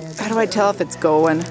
How do I tell if it's going?